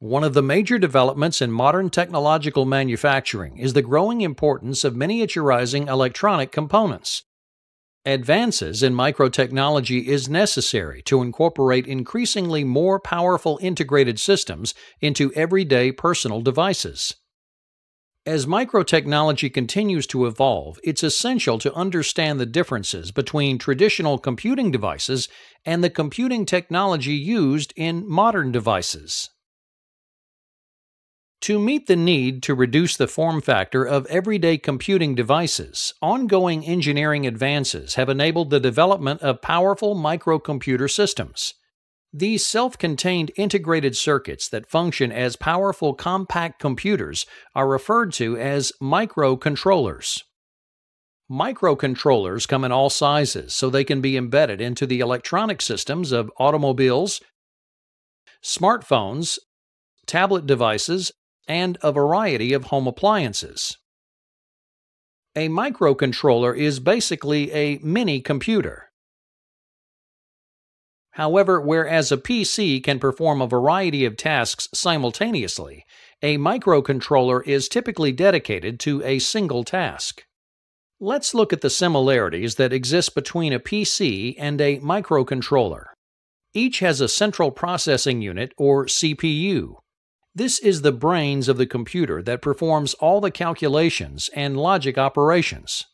One of the major developments in modern technological manufacturing is the growing importance of miniaturizing electronic components. Advances in microtechnology is necessary to incorporate increasingly more powerful integrated systems into everyday personal devices. As microtechnology continues to evolve, it's essential to understand the differences between traditional computing devices and the computing technology used in modern devices. To meet the need to reduce the form factor of everyday computing devices, ongoing engineering advances have enabled the development of powerful microcomputer systems. These self contained integrated circuits that function as powerful compact computers are referred to as microcontrollers. Microcontrollers come in all sizes so they can be embedded into the electronic systems of automobiles, smartphones, tablet devices, and a variety of home appliances. A microcontroller is basically a mini computer. However, whereas a PC can perform a variety of tasks simultaneously, a microcontroller is typically dedicated to a single task. Let's look at the similarities that exist between a PC and a microcontroller. Each has a central processing unit, or CPU, this is the brains of the computer that performs all the calculations and logic operations.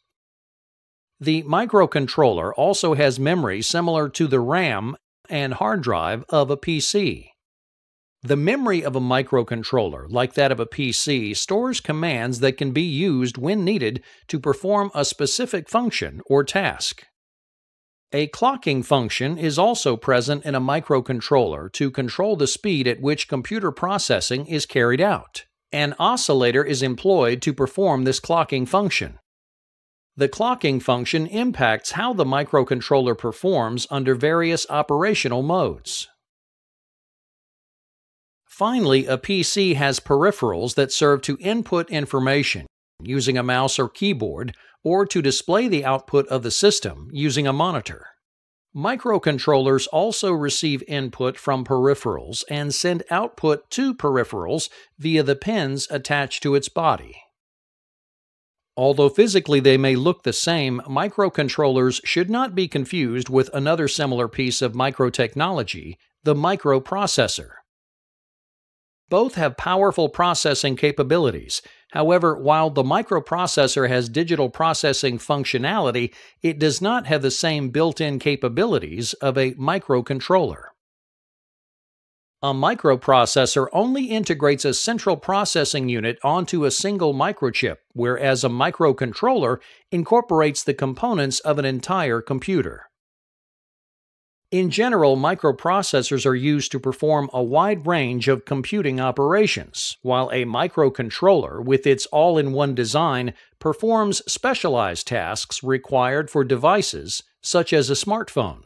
The microcontroller also has memory similar to the RAM and hard drive of a PC. The memory of a microcontroller, like that of a PC, stores commands that can be used when needed to perform a specific function or task. A clocking function is also present in a microcontroller to control the speed at which computer processing is carried out. An oscillator is employed to perform this clocking function. The clocking function impacts how the microcontroller performs under various operational modes. Finally, a PC has peripherals that serve to input information using a mouse or keyboard or to display the output of the system using a monitor. Microcontrollers also receive input from peripherals and send output to peripherals via the pins attached to its body. Although physically they may look the same, microcontrollers should not be confused with another similar piece of microtechnology, the microprocessor. Both have powerful processing capabilities. However, while the microprocessor has digital processing functionality, it does not have the same built in capabilities of a microcontroller. A microprocessor only integrates a central processing unit onto a single microchip, whereas a microcontroller incorporates the components of an entire computer. In general, microprocessors are used to perform a wide range of computing operations, while a microcontroller, with its all in one design, performs specialized tasks required for devices such as a smartphone.